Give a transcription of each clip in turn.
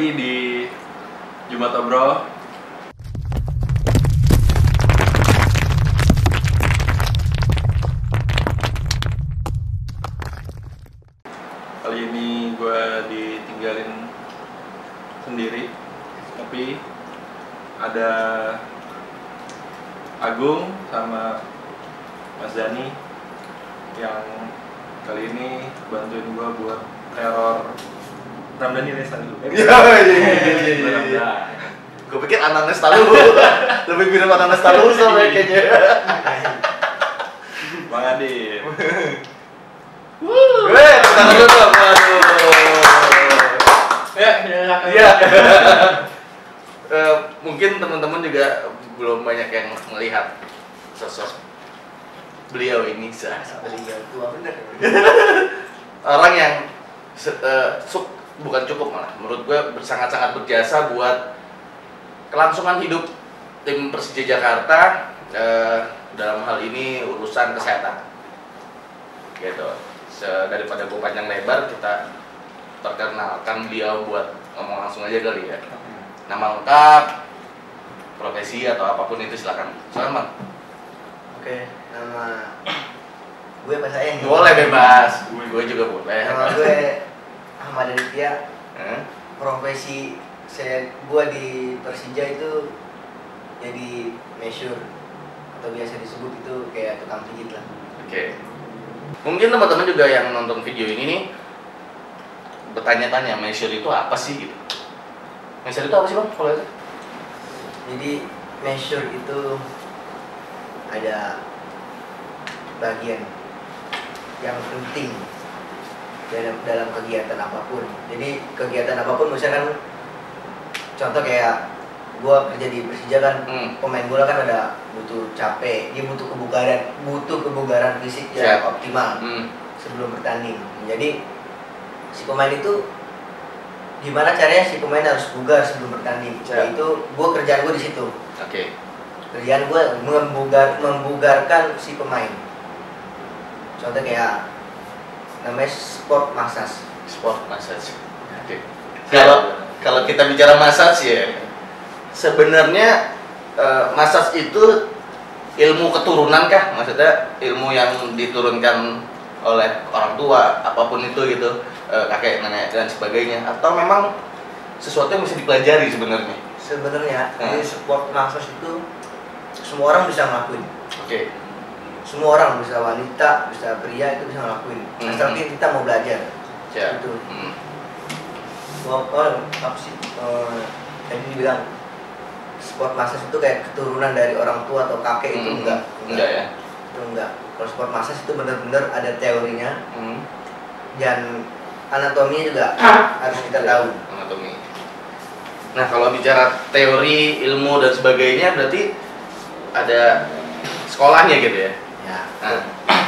Lagi di Jumat Obrol. Kali ini gue ditinggalin sendiri Tapi ada Agung sama Mas Dani Yang kali ini bantuin gue buat teror Ramdhani Resa dulu Iya, iya, iya, iya, iya. Gue pikir ananas talu, lebih mirip ananas talu soalnya kayaknya. Bang Adit Weh, tangan dulu dong, waduh. Ya, ya, Iya. Eh, mungkin teman-teman juga belum banyak yang melihat sosok beliau ini sah Beliau tua bener. orang yang se- eh, suk- bukan cukup malah. Menurut gue sangat-sangat berjasa buat kelangsungan hidup tim Persija Jakarta eh, dalam hal ini urusan kesehatan. Gitu. Se- daripada gue panjang lebar kita perkenalkan beliau buat ngomong langsung aja kali ya. Nama lengkap profesi atau apa pun itu silakan. Silakan bang. Oke, nama gue apa saya boleh bebas. Gue juga boleh. Nama gue Ahmad Aditya. Eh? Profesi saya gue di Persija itu jadi measure atau biasa disebut itu kayak tukang pijit lah. Oke. Mungkin teman-teman juga yang nonton video ini nih bertanya-tanya measure itu apa sih gitu. Measure itu apa sih bang? Kalau itu? Jadi measure itu ada bagian yang penting dalam dalam kegiatan apa pun. Jadi kegiatan apa pun misalkan contoh kayak gua kerja di Persija kan Hmm. pemain bola kan ada butuh capek, dia butuh kebugaran, butuh kebugaran fisik yang Siap. optimal Hmm. sebelum bertanding. Jadi si pemain itu gimana caranya si pemain harus bugar sebelum bertanding. Siap. Itu gua kerjaan gua di situ. Oke. Kerjaan gue membugar, membugarkan si pemain. Contoh kayak namanya sport massage. Sport massage. Oke. Kalau kalau kita bicara massage ya, sebenarnya eh, massage itu ilmu keturunan kah? Maksudnya ilmu yang diturunkan oleh orang tua, apa pun itu gitu, eh, kakek, nenek dan sebagainya, atau memang sesuatu yang bisa dipelajari sebenarnya? Sebenarnya Hmm. di sport massage itu semua orang bisa ngelakuin. Oke. Semua orang bisa wanita, bisa pria itu bisa ngelakuin. Hmm. Asalkan kita mau belajar. Siap. Itu. Hmm. Oh, oh apa sih? Tadi dibilang sport massage itu kayak keturunan dari orang tua atau kakek itu Hmm. enggak. Enggak ya? Itu enggak. Kalau sport massage itu benar-benar ada teorinya Hmm. dan anatominya juga harus kita tahu. Anatomi. Nah, kalau bicara teori, ilmu dan sebagainya berarti ada sekolahnya gitu ya. Ya. Nah,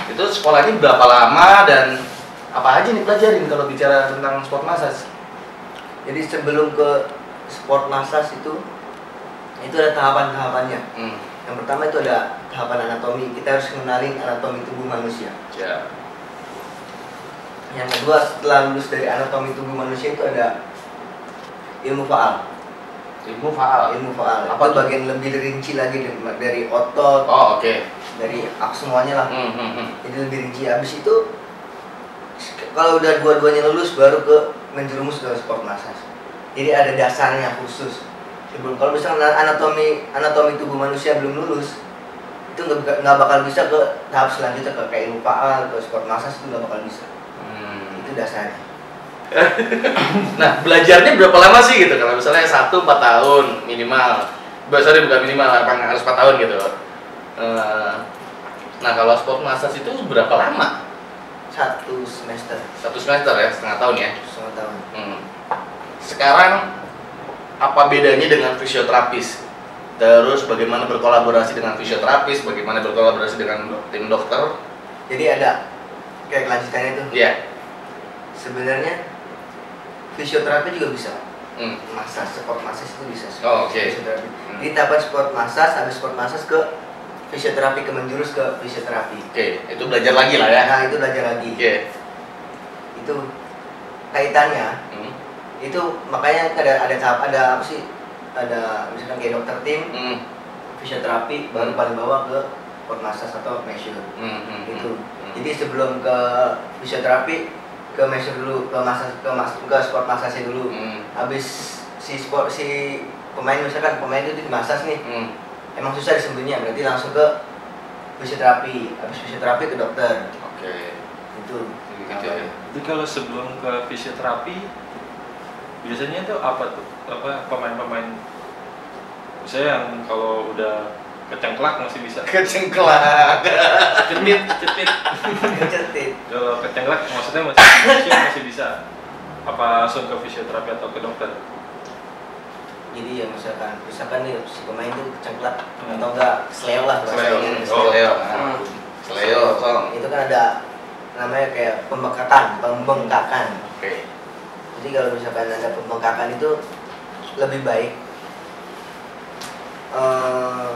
itu sekolahnya berapa lama dan apa aja nih pelajarin kalau bicara tentang sport massage? Jadi sebelum ke sport massage itu itu ada tahapan-tahapannya. Hmm. Yang pertama itu ada tahapan anatomi. Kita harus mengenalin anatomi tubuh manusia. Ya. Yang kedua setelah lulus dari anatomi tubuh manusia itu ada ilmu faal. Ilmu faal. Ilmu faal. Apa itu bagian lebih rinci lagi dari, dari otot, Oh, oke. Dari ak semuanya lah. Hmm, hmm, hmm. Jadi lebih rinci. Habis itu kalau udah dua-duanya lulus baru ke menjerumus ke sport massage. Jadi ada dasarnya khusus. Sebelum kalau misalnya anatomi anatomi tubuh manusia belum lulus, itu nggak baka- nggak bakal bisa ke tahap selanjutnya ke kayak ilmu faal, ke sport massage itu nggak bakal bisa. Hmm. Itu dasarnya. Nah, belajarnya berapa lama sih gitu? Kalau misalnya satu empat tahun minimal. Sorry, bukan minimal, apa harus empat tahun gitu. Eh, Nah, kalau sport massage itu berapa lama? Satu semester, Satu semester ya, setengah tahun ya. setengah tahun. Hmm. Sekarang apa bedanya dengan fisioterapis? Terus bagaimana berkolaborasi dengan fisioterapis? Bagaimana berkolaborasi dengan do- tim dokter? Jadi ada kayak kelanjutannya itu. Ya. Sebenarnya fisioterapi juga bisa. Hmm. Massage, sport massage itu bisa. Oh, oke. Fisioterapi. Hmm. Jadi tahapan sport massage, habis sport massage ke fisioterapi ke menjurus ke fisioterapi. Oke, itu belajar lagi lah ya. Nah itu belajar lagi. Oke. Itu kaitannya Hmm. itu makanya ada ada tahap ada apa sih ada misalkan kayak dokter tim Hmm. fisioterapi baru paling bawah ke sport massage atau measure Hmm. hmm, itu hmm. jadi sebelum ke fisioterapi ke measure dulu ke massage ke mas ke sport massage dulu Hmm. habis si sport si pemain misalkan pemain itu di massage nih Hmm. Emang susah disembuhnya berarti langsung ke fisioterapi habis fisioterapi ke dokter Oke. itu Gitu ya. Jadi kalau sebelum ke fisioterapi biasanya tuh apa tuh? Apa pemain-pemain saya yang kalau udah kecengklak masih bisa Kecengklak. cetit cetit cetit kalau kecengklak maksudnya masih masih, masih bisa apa langsung ke fisioterapi atau ke dokter jadi ya misalkan misalkan nih si pemain itu kecengklak Hmm. atau enggak seleo lah Seleo. Oh. Seleo. Nah, Seleo, itu kan ada namanya kayak pembengkakan pembengkakan Oke. jadi kalau misalkan ada pembengkakan itu lebih baik eh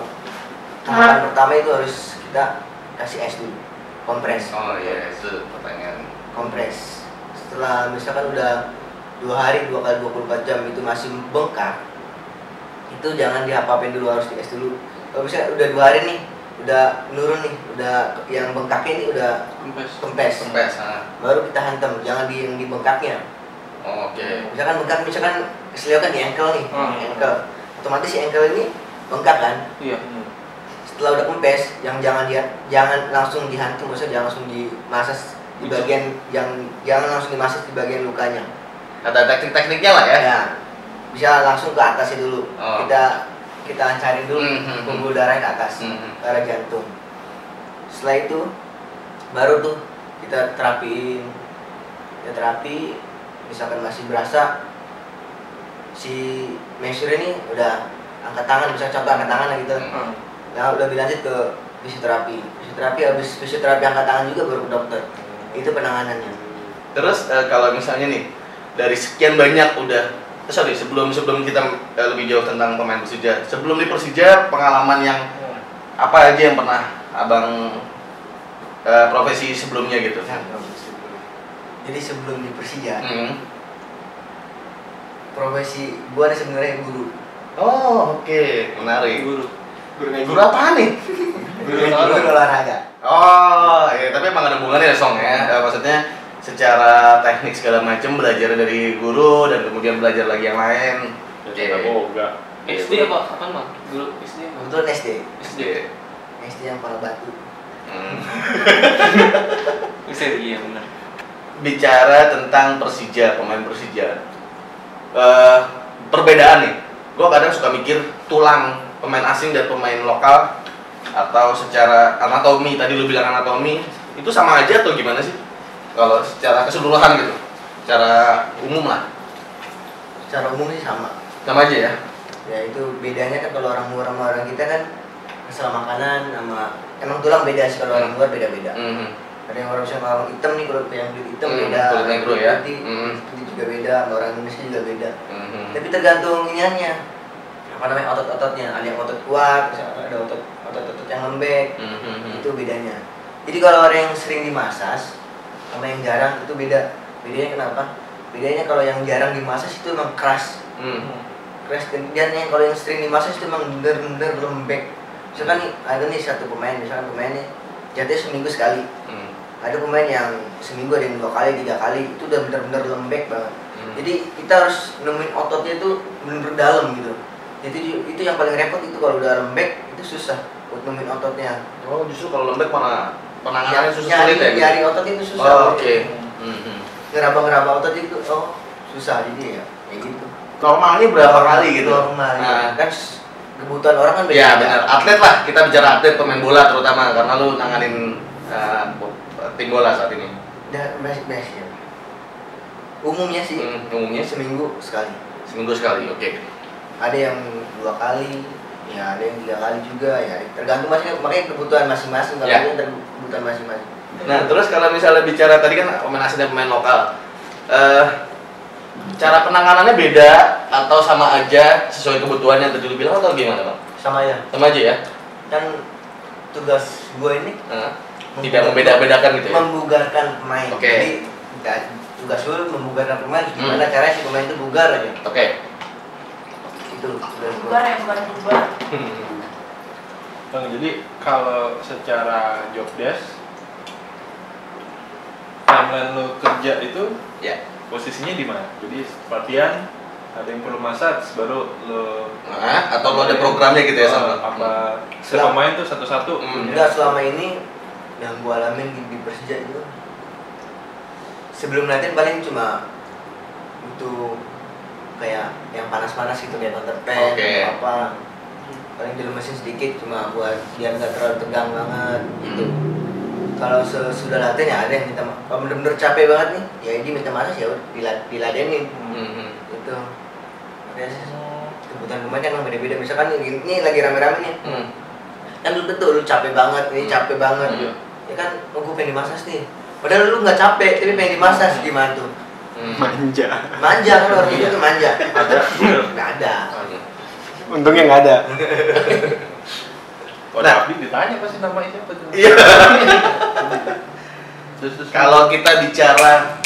tahapan pertama itu harus kita kasih es dulu kompres Oh iya, itu pertanyaan. kompres setelah misalkan udah dua hari dua kali 24 jam itu masih bengkak itu jangan dihapapin dulu harus di es dulu kalau misalnya udah dua hari nih udah nurun nih udah yang bengkaknya ini udah Kempes. kempes Kempes, ah. baru kita hantam jangan di yang di bengkaknya Oh, Oke. misalkan bengkak misalkan keselio kan di ankle nih Hmm. ankle otomatis si ankle ini bengkak kan Iya. setelah udah kempes yang jangan dia jangan langsung dihantam maksudnya jangan langsung dimasas di bagian yang jangan langsung dimasas di bagian lukanya Ada teknik-tekniknya lah ya. ya bisa langsung ke atasnya dulu Oh. kita kita lancarin dulu Hmm, hmm, hmm. pembuluh darah ke atas Hmm. ke arah jantung setelah itu baru tuh kita terapiin kita terapi misalkan masih berasa si measure ini udah angkat tangan bisa contoh angkat tangan lah gitu Hmm. nah udah dilanjut ke fisioterapi fisioterapi habis fisioterapi angkat tangan juga baru ke dokter itu penanganannya Terus eh, kalau misalnya nih dari sekian banyak udah sorry sebelum sebelum kita eh, lebih jauh tentang pemain Persija sebelum di Persija pengalaman yang apa aja yang pernah abang eh, profesi sebelumnya gitu. Nah, jadi sebelum di Persija Hmm. profesi gua nih sebenarnya guru Oh oke menarik. Guru. Guru. Guru apa nih? guru olahraga Oh iya tapi emang ada hubungannya ya Song ya. Eh, maksudnya secara teknik segala macam belajar dari guru dan kemudian belajar lagi yang lain. kita boga SD apa? Apa mah? Guru SD kebetulan SD SD. SD yang pala batu Hmm. SD iya benar. bicara tentang Persija, pemain Persija. Eh, perbedaan nih. Gue kadang suka mikir tulang pemain asing dan pemain lokal atau secara anatomi tadi lu bilang anatomi itu sama aja atau gimana sih? Kalau secara keseluruhan gitu, secara umum lah, secara umum sih sama sama aja ya. ya itu bedanya kan kalau orang luar sama orang kita kan masalah makanan sama emang tulang beda sih kalau orang luar beda beda Mhm. ada yang orang misalnya orang hitam nih kulit yang kulit hitam Hmm, beda kulit negro ya. Hmm. juga beda sama orang Indonesia juga beda Mhm. tapi tergantung iniannya apa namanya otot-ototnya ada yang otot kuat ada otot otot-otot yang lembek Mhm. itu bedanya jadi kalau orang yang sering dimasas sama yang jarang itu beda. Bedanya kenapa? Bedanya kalau yang jarang dimasas itu emang keras. Mhm. keras dan yang kalau yang sering dimasas itu emang bener-bener lembek. Misalkan nih ada nih satu pemain misalkan pemainnya jatuhnya seminggu sekali. Mhm. ada pemain yang seminggu ada yang dua kali tiga kali itu udah bener-bener lembek banget. Mhm. jadi kita harus nemuin ototnya itu bener-bener dalam gitu. Jadi itu yang paling repot itu kalau udah lembek itu susah buat nemuin ototnya. Oh justru kalau lembek mana penanganannya susah nyari, sulit ya? gitu? nyari otot itu susah Oh, oke. Mhm. ngeraba-ngeraba otot itu oh susah jadi ya kayak gitu Normalnya berapa kali gitu? normal Nah. kan kebutuhan orang kan beda Iya benar. Atlet lah, kita bicara atlet pemain bola terutama karena lu nanganin uh, tim bola saat ini. dan best best ya umumnya sih Hmm, umumnya seminggu sekali seminggu sekali. Oke. ada yang dua kali ya ada yang tiga kali juga ya tergantung masing makanya kebutuhan masing-masing kalau Ya. ini ter- kebutuhan masing-masing. Nah terus kalau misalnya bicara tadi kan pemain asing dan pemain lokal, eh cara penanganannya beda atau sama aja sesuai kebutuhan yang tadi lu bilang atau gimana bang? sama ya Sama aja ya? kan tugas gue ini Nah, tidak membeda-bedakan gitu ya? membugarkan pemain. Oke. jadi tugas lu membugarkan pemain. Gimana caranya si pemain itu bugar aja? Oke. itu tugas gua. Bubar ya bukan bubar Bang, jadi kalau secara job desk timeline lu kerja itu Ya. posisinya di mana? Jadi pelatihan ada yang perlu massage baru lo Nah, atau lo ada programnya gitu ya sama? apa setiap pemain tuh satu-satu Hmm. punya- enggak selama ini yang gua alamin di, di Persija itu sebelum latihan paling cuma butuh kayak yang panas-panas gitu kayak counter pen Oke. apa paling di mesin sedikit cuma buat biar nggak terlalu tegang banget gitu. Kalau sesudah latihan ya ada yang minta kalau bener-bener capek banget nih ya ini minta manas ya udah dila- diladenin. Hmm. gitu. Makanya kebutuhan pemain kan beda-beda. Misalkan ini, ini lagi rame-rame nih. Hmm. kan lu tentu lu capek banget ini capek banget Iya. ya kan oh, gue pengen dimasas nih. Padahal lu nggak capek tapi pengen dimasas gimana tuh? Hmm. Manja. manja kan orang itu tuh manja. Ada nggak ada Untungnya nggak ada. kalau Nah. Abdi ditanya pasti nama siapa tuh Iya. terus, terus Kalau kita bicara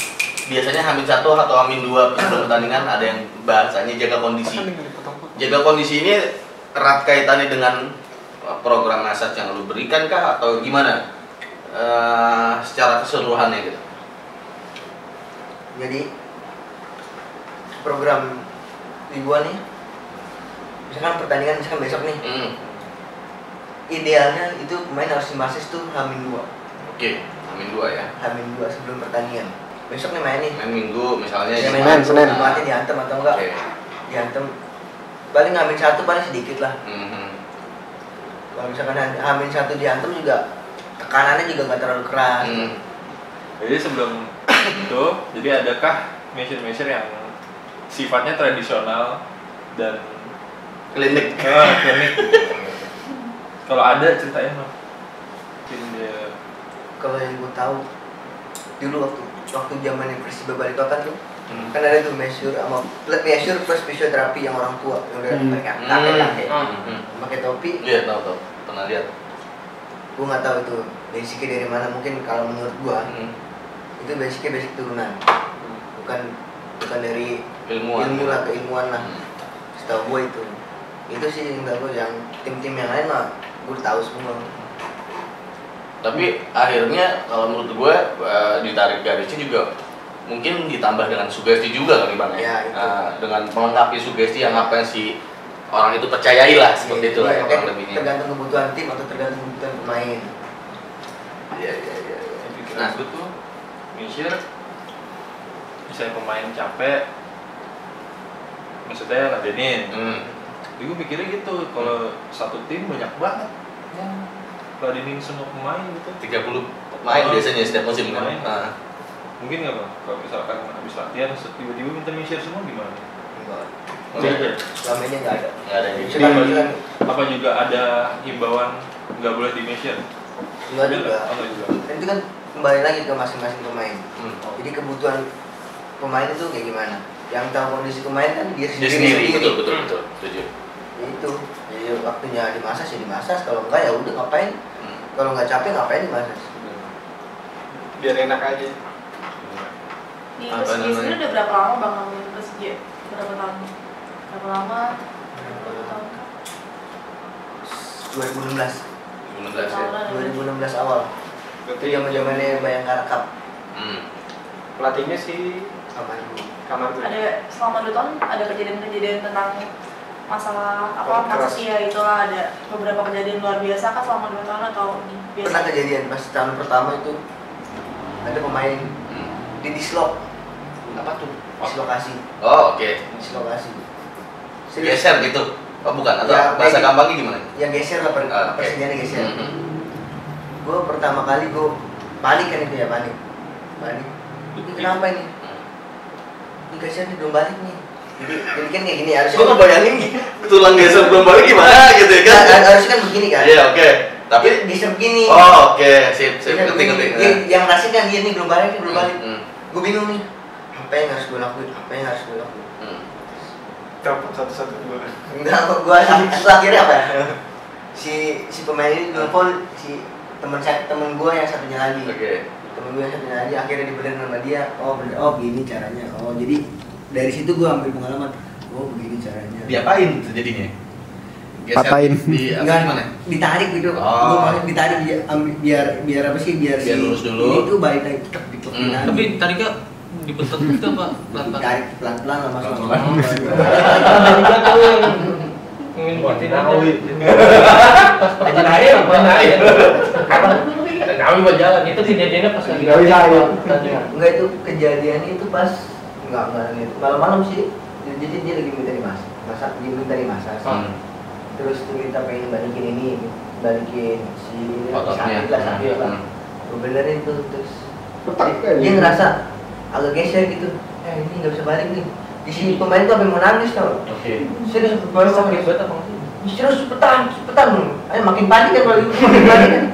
biasanya hamin satu atau hamin dua sebelum pertandingan ada yang bahasanya jaga kondisi. Jaga kondisi ini erat kaitannya dengan uh, program massage yang lu berikan kah atau gimana? Eh, secara keseluruhannya gitu. jadi program di gua nih misalkan pertandingan misalkan besok nih Hmm. idealnya itu pemain harus dimasis tuh hamin dua Oke, hamin dua ya. hamin dua sebelum pertandingan besok nih main nih Main minggu misalnya Ya, di- main Senin, Senin. mati diantem atau enggak Oke. diantem paling hamin satu paling sedikit lah Mhm. kalau misalkan hamin satu diantem juga tekanannya juga nggak terlalu keras Hmm. jadi sebelum itu jadi adakah measure-measure yang sifatnya tradisional dan Klinik. ah, klinik kalau ada ceritain dong mungkin dia kalau yang gue tahu dulu waktu waktu zaman Persiba Balikpapan tuh Hmm. kan ada tuh measure sama measure plus fisioterapi yang orang tua yang udah Hmm. mereka kakek kakek Hmm. pakai topi Iya, tahu tahu. Pernah lihat. gue nggak tahu itu basicnya dari mana mungkin kalau menurut gue Hmm. itu basicnya basic turunan bukan bukan dari Ilmuwan. ilmu lah keilmuan lah Hmm. setahu gue itu itu sih yang gue yang tim-tim yang lain mah gue tahu semua Tapi akhirnya kalau menurut gue eh, ditarik garisnya juga mungkin ditambah dengan sugesti juga kali bang ya. Ya, itu. Eh, dengan melengkapi sugesti yang apa yang si orang itu percayai lah seperti Iya, itu lah iya, ya kurang lebihnya. tergantung kebutuhan tim atau tergantung kebutuhan pemain Iya iya iya. pikiran Nah. gue tuh measure misalnya pemain capek maksudnya ladenin Hmm. Jadi gue mikirnya gitu, kalau satu tim banyak banget yang ladenin semua pemain gitu 30 pemain Oh, biasanya setiap musim kan. Nah, Mungkin nggak bang? Kalau misalkan habis latihan tiba-tiba minta measure semua gimana? Enggak. Nggak ada. selama ini nggak ada nggak ada Di- misalkan Apa juga ada himbauan nggak boleh di measure? nggak juga Oh, nggak juga. Dan itu kan kembali lagi ke masing-masing pemain Hmm. jadi kebutuhan pemain itu kayak gimana yang tahu kondisi pemain kan dia Dia sendiri, sendiri, betul betul betul. Setuju. Ya itu jadi waktunya dimasas ya dimasas kalau enggak ya udah ngapain Hmm. kalau nggak capek ngapain dimasas Biar enak aja. Persija namanya? sendiri udah berapa lama bang ngomongin Persija berapa tahun berapa lama berapa tahun kah 2016 16 ya. tahunan ya 2016 awal itu zaman zamannya Bayangkara Cup Hmm. Pelatihnya si apa itu kamar gue. ada selama dua tahun ada kejadian-kejadian tentang masalah apa keras. manusia itulah ada beberapa kejadian luar biasa kan selama dua tahun atau biasa pernah kejadian pas tahun pertama itu ada pemain Hmm. di dislok Apa tuh? dislokasi Oh, oke. dislokasi Geser gitu. Oh, bukan. Atau Ya, bahasa gampangnya gimana? ya geser lah per, Ah, oke. persediaannya geser Hmm. gue pertama kali gue panik kan itu ya panik panik ini kenapa ini ini geser nih belum balik nih jadi, kan kayak gini harusnya Gue ngebayangin tulang geser belum balik gimana gitu ya kan? Kan- harusnya kan begini kan Iya, oke. Tapi bisa begini Oh, oke. Sip, sip. Bisa Ngerti, ngerti. Yang rasain kan dia nih belum balik nih belum balik Hmm. gue bingung nih apa yang harus gue lakuin apa yang harus gue lakuin Hmm. Telepon satu-satu dua. enggak gue gue itu akhirnya apa ya si si pemain ini telepon si teman saya teman gue yang satunya lagi Oke. temen gue satunya lagi akhirnya dibenerin sama dia oh bener oh begini caranya oh jadi dari situ gue ambil pengalaman oh begini caranya Diapain tuh jadinya? Geser Patahin. Di apa gimana? ditarik gitu Oh. gue ditarik biar, biar biar apa sih biar, Biar si lurus dulu. ini tuh balik lagi dikelekin Hmm. lagi. Tapi tariknya dibentuk gitu apa? Pelan-pelan. ditarik pelan pelan lah mas Pelan-pelan. Ingin bikin aja. Aja naik, apa naik? Kami buat jalan itu kejadiannya pas lagi. Tanya. enggak itu kejadiannya itu pas enggak enggak gitu. Malam-malam sih jadi dia lagi minta dimasak masak dia minta dimasak. Hmm. terus tuh kita pengen balikin ini balikin si sakit lah sakit lah. Hmm. gue benerin tuh terus Petak dia, dia ngerasa agak geser gitu. Eh ini nggak bisa balik nih. Di sini pemain tuh sampai mau nangis tau. Oke. serius pemain sampai banget apa terus cepetan cepetan ayo makin panik kan kalau makin panik kan?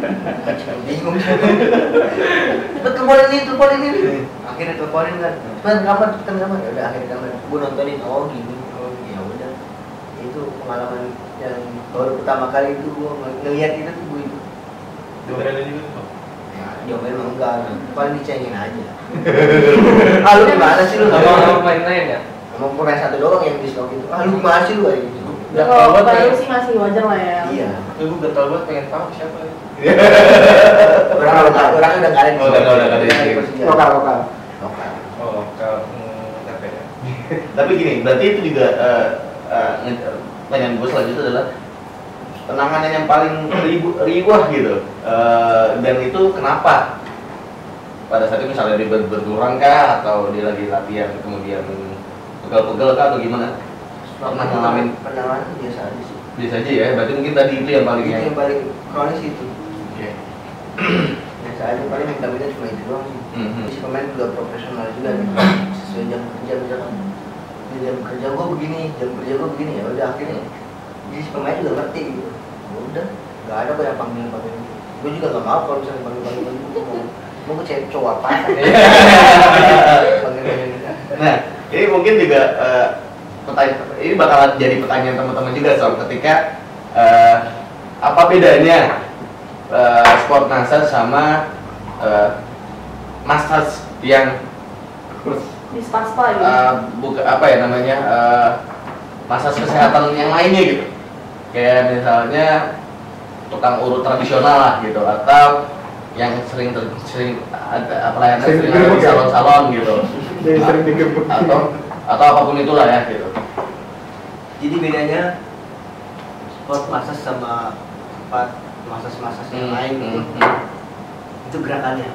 Bingung. Cepet teleponin ini teleponin ini. Akhirnya teleponin kan. Cepetan kamar cepetan kamar. Ya udah akhirnya kamar. Gue nontonin oh gini. Oh ya udah. Itu pengalaman yang baru pertama kali itu gue ngeliat itu tuh gue itu. Diomelin juga tuh. ya diomelin enggak. Paling dicengin aja. Ah lu gimana sih lu? Sama sama pemain lain ya? Emang pemain satu doang yang di slot itu. Ah lu gimana sih lu gitu Udah Kalau tahu baru banget. sih masih wajar lah ya. iya Gue udah tahu banget pengen tahu siapa ya. orang orang orang udah nggak ada di Oh, udah udah ada di Udah sini. Persija. Lokal, lokal. lokal Oh, lokal. Hmm, capek ya. Tapi gini, berarti itu juga eh, eh, pertanyaan gue selanjutnya adalah penanganan yang paling ribu, riwah gitu. Eh, dan itu kenapa? Pada saat itu misalnya dia ber- berkurang kah atau dia lagi latihan kemudian pegel-pegel kah atau gimana? Pernah ngalamin penanganan itu biasa aja sih. Biasa aja ya. Berarti mungkin tadi itu yang paling itu yang yang paling kronis itu. Oke. biasa aja paling minta cuma itu doang sih. Mhm. si pemain juga profesional juga nih. Sesuai jam kerja misalkan. Di jam kerja gua begini jam kerja gua begini ya udah akhirnya jadi si pemain juga ngerti gitu. Ya udah nggak ada yang panggil panggil gue juga nggak mau kalau misalnya panggil panggil panggil mau mau cewek cowok apa? Panggil panggil. Nah, ini mungkin juga eh, pertanyaan ini bakalan jadi pertanyaan teman-teman juga soal ketika eh, apa bedanya eh, sport nasar sama eh, massage yang Di spa-spa gitu. eh, buka apa ya namanya eh, massage kesehatan yang lainnya gitu kayak misalnya tukang urut tradisional lah gitu atau yang sering ter, sering ada pelayanan Sering sering ada di ya? salon-salon gitu Jadi sering digebuk. atau atau apa pun itulah ya gitu jadi bedanya sport massage sama tempat massage massage yang lain itu Hmm, hmm. itu gerakannya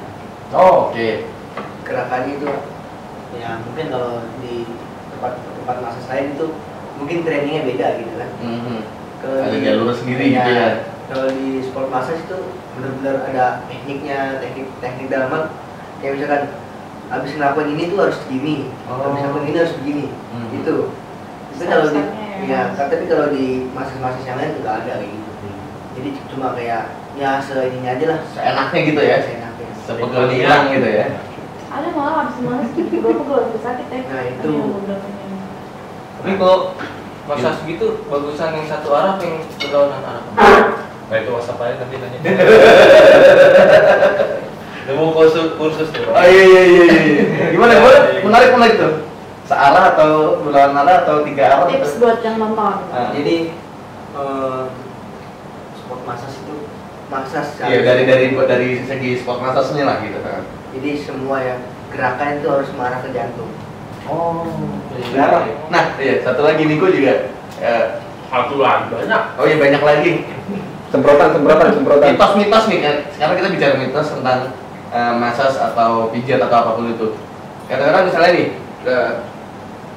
Oh, oke gerakannya itu ya mungkin kalau di tempat tempat massage lain itu mungkin trainingnya beda gitu kan Mhm. kalau Ada di- jalur sendiri ya, gitu ya. kalau di sport massage itu benar-benar ada tekniknya teknik teknik dalaman kayak misalkan habis ngelakuin ini tuh harus begini Oh. habis ngelakuin ini harus begini Hmm. gitu tapi kalau di ya ya. tapi kalau di massage yang lain nggak ada kayak gitu jadi cuma kayak ya seininya aja lah Seenaknya gitu ya. seenaknya Sepegel hilang gitu ya. Ada malah habis malas gue pegel lagi sakit ya. Nah, itu. Tapi kalau massage gitu bagusan yang satu arah apa yang berlawanan arah? Nah itu WhatsApp aja nanti nanya. Mau kursus kursus tuh. Oh iya iya iya. iya. Gimana gimana? Menarik menarik tuh. Searah atau berlawan arah atau tiga arah? Tips atau- buat yang nonton. Ah. jadi eh, sport massage itu massage Iya dari dari dari segi sport massage-nya lah gitu kan. jadi semua yang gerakan itu harus mengarah ke jantung Oh. Nah, iya satu lagi Niko juga. eh, Satu lagi banyak. oh iya banyak lagi. Semprotan, semprotan, semprotan. Mitos-mitos nih kan. Sekarang kita bicara mitos tentang eh, massage atau pijat atau apa pun itu. Kadang-kadang misalnya nih eh,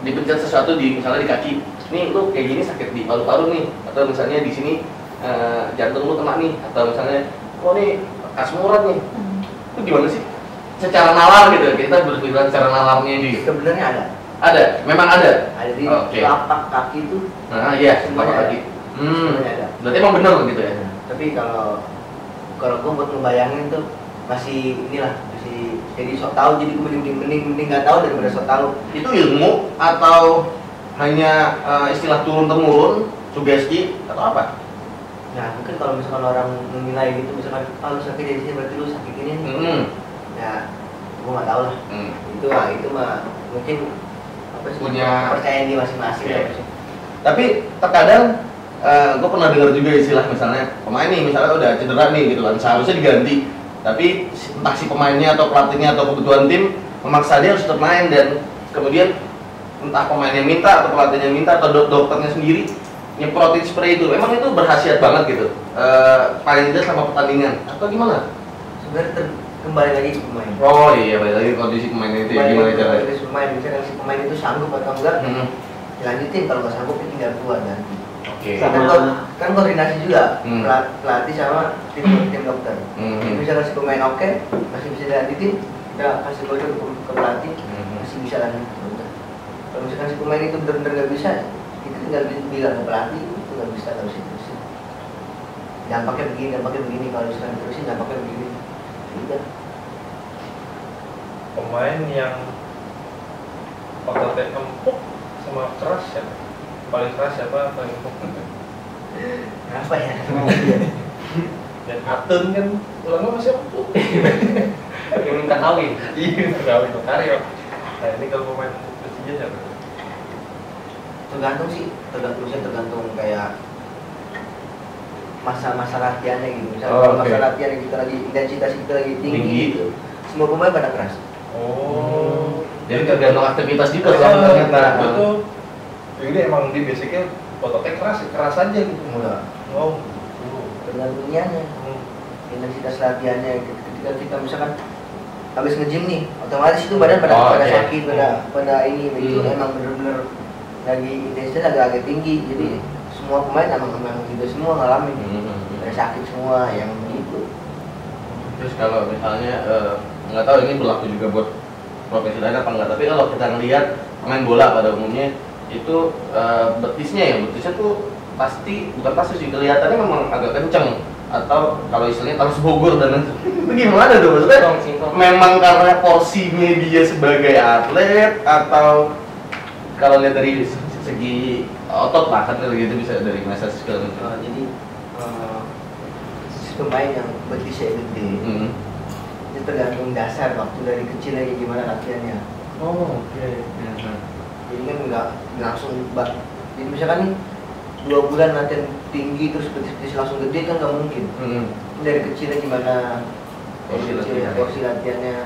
dipencet sesuatu di misalnya di kaki. Nih lu kayak gini sakit di paru-paru nih atau misalnya di sini eh, jantung lu kena nih atau misalnya oh nih asmurat nih. Itu gimana sih? Secara nalar gitu kita berpikiran secara nalarnya di sebenarnya ada ada, memang ada. ada di Oke. telapak kaki itu Nah, iya, telapak ada. kaki. Hmm. ada Berarti emang benar gitu ya. tapi kalau kalau gue buat ngebayangin tuh masih inilah masih jadi sok tahu jadi gue mending mending mending nggak tahu daripada sok tahu. Itu ilmu atau hanya eh, istilah turun temurun, sugesti atau apa? nah mungkin kalau misalkan orang menilai gitu misalkan kalau sakit dari sini berarti lu sakit ini. Nih Hmm. ya gue nggak tahu lah. Hmm. itu mah itu mah mungkin apa sih Punya- kepercayaan dia masing-masing. Apa sih Tapi terkadang gue pernah dengar juga istilah misalnya pemain nih misalnya udah cedera nih gitu kan. Seharusnya diganti tapi entah si pemainnya atau pelatihnya atau kebutuhan tim memaksa dia harus tetap main dan kemudian entah pemainnya minta atau pelatihnya minta atau dok- dokternya sendiri nyemprotin spray itu. Emang itu berhasiat banget gitu. Eh, paling tidak sama pertandingan. Atau gimana? sebenarnya kembali lagi ke pemain. Oh iya balik lagi kondisi pemain itu ya. Kembali gimana lagi ke caranya? kondisi pemain. Misalkan si pemain itu sanggup atau enggak Hmm. dilanjutin. Kalau nggak sanggup ya tinggal keluar ganti Oke. Sama- kan, kan koordinasi juga Hmm. pelat- pelatih sama tim tim dokter Hmm. Jadi misalkan si pemain oke masih bisa dilanjutin kita kasih kode ke, ke pelatih Hmm. masih bisa lanjut udah. kalau misalkan si pemain itu benar-benar nggak bisa kita tinggal bi- bilang ke pelatih itu nggak bisa nggak bisa terusin dampaknya begini dampaknya begini kalau misalkan terusin dampaknya begini udah pemain yang ototnya empuk sama keras siapa paling keras siapa? Paling apa ya? Dan Atun kan ulangnya masih empuk yang minta kawin. Iya kawin tuh Karyo nah ini kalau pemain Persija siapa? Tergantung sih tergantung sih tergantung kayak masa-masa latihannya gitu. Misalnya Oh, kalau oke. masa latihan yang kita lagi intensitas kita lagi tinggi, Tinggi. gitu. Semua pemain pada keras. Oh. Jadi tergantung aktivitas juga kan ternyata. betul jadi emang di basicnya ototnya keras keras aja gitu Enggak. oh tergantung iniannya Hmm. intensitas latihannya gitu. ketika kita misalkan habis nge-gym nih otomatis itu badan pada Oh, pada iya. sakit pada pada ini itu Hmm. emang bener-bener lagi intensitas agak agak tinggi jadi semua pemain emang emang gitu semua ngalamin Hmm. pada sakit semua yang begitu Terus kalau misalnya eh, nggak tahu ini berlaku juga buat profesi lain apa enggak, tapi kalau kita ngelihat pemain bola pada umumnya itu eh, betisnya ya betisnya tuh pasti bukan pasti sih kelihatannya memang agak kenceng. Atau kalau istilahnya harus Bogor dan itu gimana tuh maksudnya? Memang karena porsinya dia sebagai atlet atau kalau lihat dari segi otot lah kan gitu bisa dari masa segala macam. Uh, jadi uh, pemain yang betisnya gede. Hmm. itu tergantung dasar waktu dari kecil lagi gimana latihannya. Oh oke. Jadi kan nggak langsung ba- jadi misalkan nih dua bulan latihan tinggi terus betis-betis langsung gede kan nggak mungkin. Hmm. dari kecilnya gimana? Porsi kecil, latihan. porsi latihannya.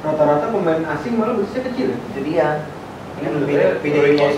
Rata-rata pemain asing malah betisnya kecil. itu dia. Ini kan sebenarnya beda beda